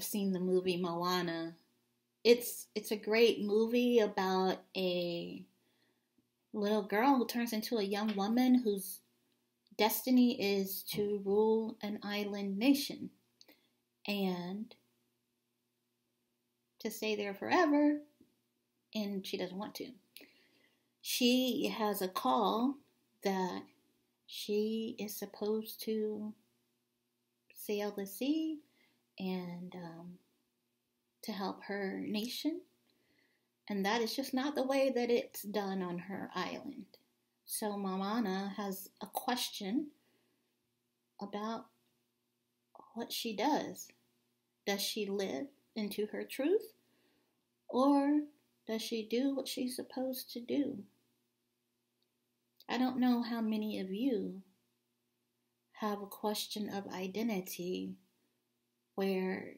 have seen the movie Moana. It's it's a great movie about a little girl who turns into a young woman whose destiny is to rule an island nation and to stay there forever and she doesn't want to. She has a call that she is supposed to sail the sea and um, to help her nation. And that is just not the way that it's done on her island. So Moana has a question about what she does. Does she live into her truth? Or does she do what she's supposed to do? I don't know how many of you have a question of identity where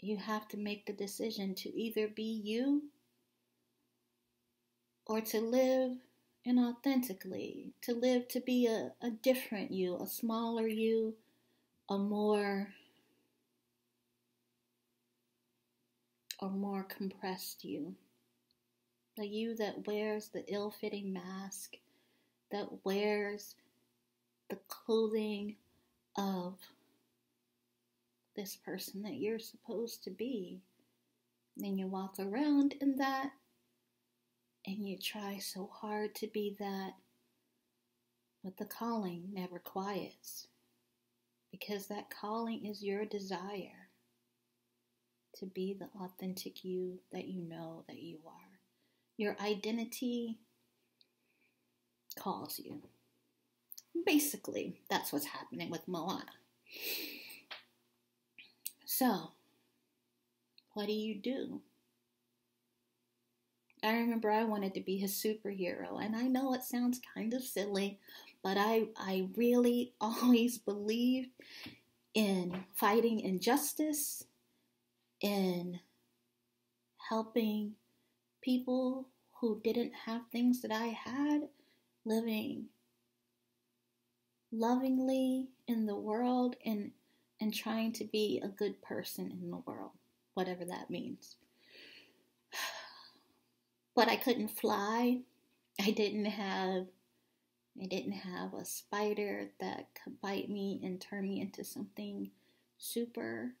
you have to make the decision to either be you or to live inauthentically, to live to be a, a different you, a smaller you, a more a more compressed you. The you that wears the ill fitting mask, that wears the clothing of this person that you're supposed to be. And you walk around in that and you try so hard to be that, but the calling never quiets because that calling is your desire to be the authentic you that you know that you are. Your identity calls you. Basically, that's what's happening with Moana. So, what do you do? I remember I wanted to be a superhero, and I know it sounds kind of silly, but I, I really always believed in fighting injustice, in helping people who didn't have things that I had, living lovingly in the world and and trying to be a good person in the world, whatever that means. But I couldn't fly. I didn't have I didn't have a spider that could bite me and turn me into something super.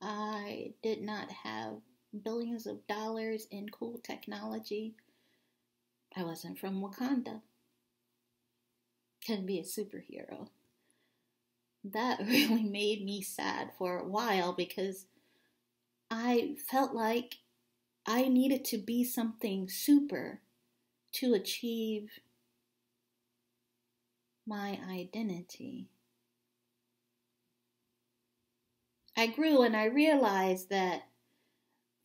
I did not have billions of dollars in cool technology. I wasn't from Wakanda. Couldn't be a superhero. That really made me sad for a while because I felt like I needed to be something super to achieve my identity. I grew and I realized that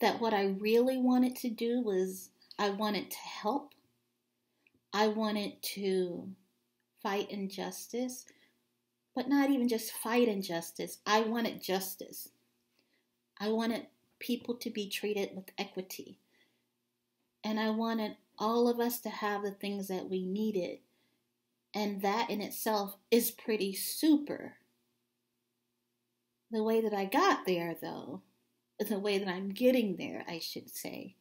that what I really wanted to do was I wanted to help. I wanted to fight injustice, but not even just fight injustice. I wanted justice. I wanted people to be treated with equity. And I wanted all of us to have the things that we needed. And that in itself is pretty super. The way that I got there, though, the way that I'm getting there, I should say,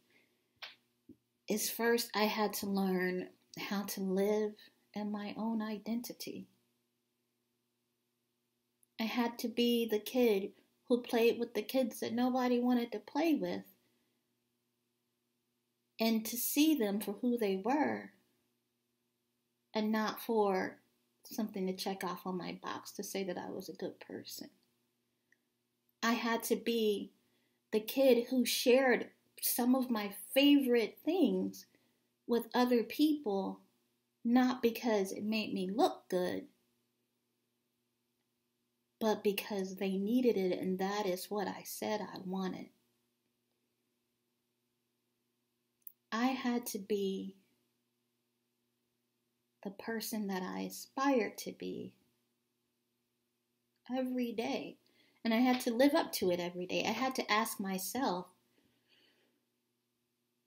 is first I had to learn how to live in my own identity. I had to be the kid who played with the kids that nobody wanted to play with. And to see them for who they were and not for something to check off on my box to say that I was a good person. I had to be the kid who shared some of my favorite things with other people, not because it made me look good, but because they needed it, and that is what I said I wanted. I had to be the person that I aspired to be every day. And I had to live up to it every day. I had to ask myself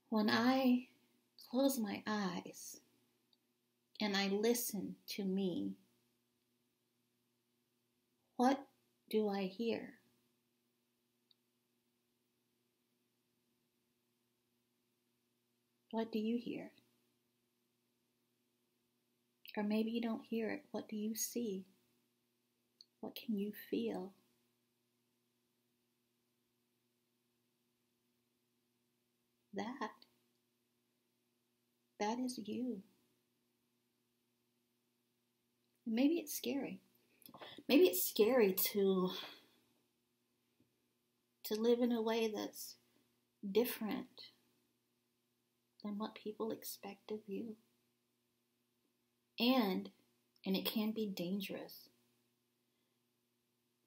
when I close my eyes and I listen to me what do I hear? What do you hear? Or maybe you don't hear it. What do you see? What can you feel? That. That is you. Maybe it's scary. Maybe it's scary to to live in a way that's different than what people expect of you. And and it can be dangerous.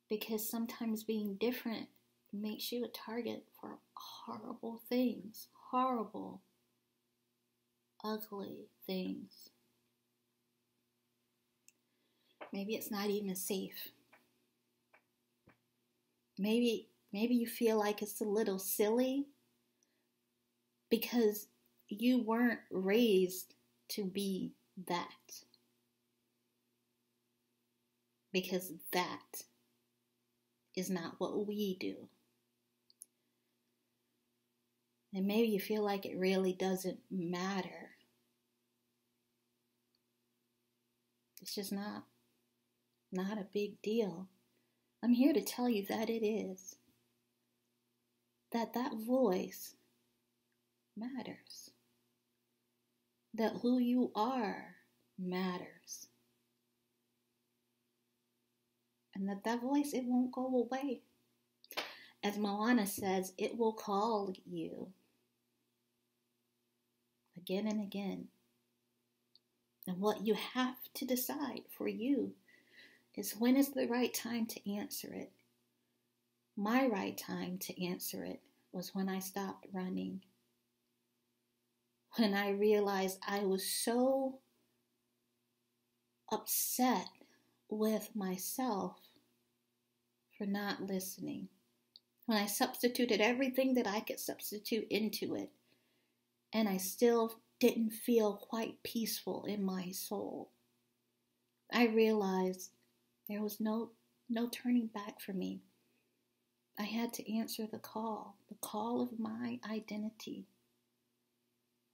Because sometimes being different makes you a target for horrible things, horrible, ugly things. Maybe it's not even safe. Maybe maybe you feel like it's a little silly because you weren't raised to be that. Because that is not what we do. And maybe you feel like it really doesn't matter. It's just not not a big deal. I'm here to tell you that it is. That that voice matters. That who you are matters. And that that voice, it won't go away. As Moana says, it will call you again and again. And what you have to decide for you is when is the right time to answer it. My right time to answer it was when I stopped running. When I realized I was so upset with myself for not listening. When I substituted everything that I could substitute into it, and I still didn't feel quite peaceful in my soul. I realized there was no no turning back for me. I had to answer the call, the call of my identity,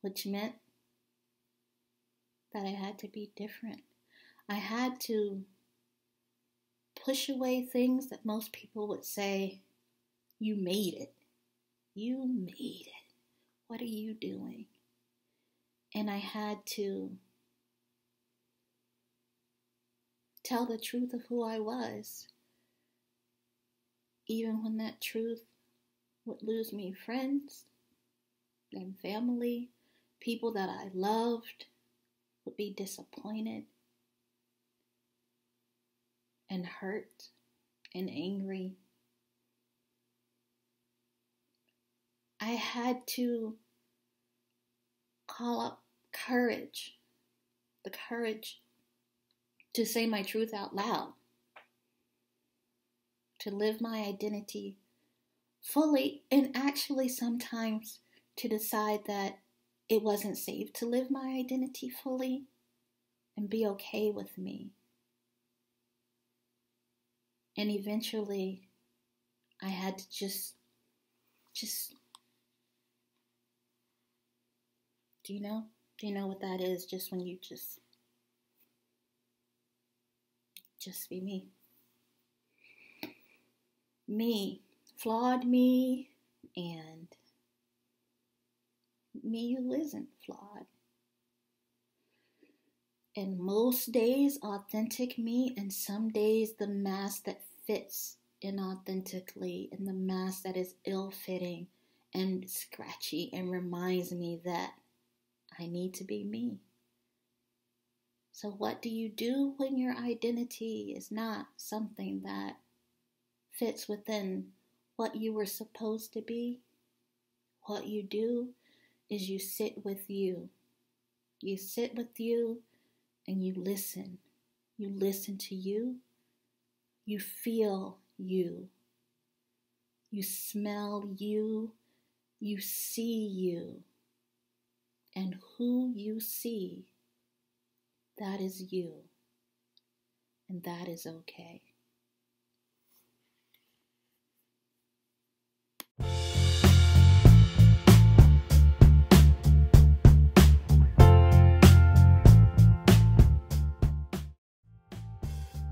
which meant that I had to be different. I had to push away things that most people would say, You made it. You made it. What are you doing? And I had to tell the truth of who I was, even when that truth would lose me friends and family, people that I loved would be disappointed and hurt and angry. I had to call up courage, the courage to say my truth out loud, to live my identity fully, and actually sometimes to decide that it wasn't safe to live my identity fully and be okay with me. And eventually, I had to just, just, do you know? Do you know what that is? Just when you just just be me. Me, flawed me, and me who isn't flawed. And most days, authentic me, and some days, the mask that fits inauthentically, and the mask that is ill fitting and scratchy and reminds me that I need to be me. So, what do you do when your identity is not something that fits within what you were supposed to be? What you do is you sit with you. You sit with you and you listen. You listen to you. You feel you. You smell you. You see you. And who you see that is you. And that is okay.